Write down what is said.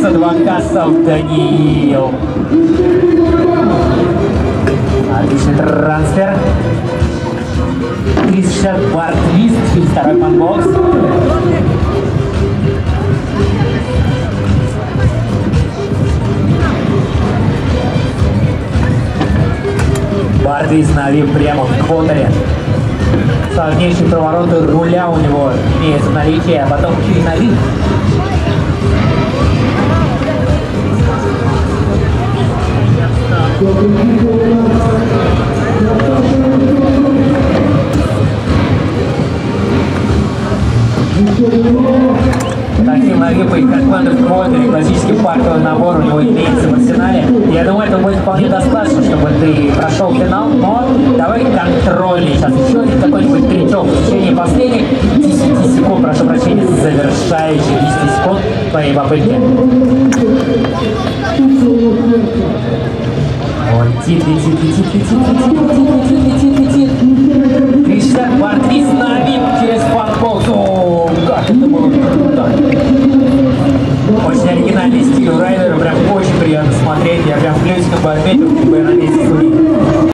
с адвокасом Даниил. Отличный трансфер. 360 бар твист, второй панбокс. Бардвиз на вип прямо в квотере. Сложнейшие провороты руля у него имеются в наличии, а потом еще на вип. Такие ноги и Катландер в квотере, классический парковый набор у него имеется в арсенале. Я думаю, это будет вполне достаточно, чтобы ты прошел финал, но давай контрольный. Сейчас еще один какой-нибудь тречок в течение последних 10 секунд, прошу прощения, завершающих 10 секунд твоей попытки. Тихо, тихо, тихо, тихо, тихо, тихо, тихо, тихо, тихо. Кришталь Бартвиз на вип через фанбокс. О, как это было круто. Очень оригинальный стиль у Райдера, прям очень приятно смотреть. Я прям плюсиком бы отметил, бы я на месте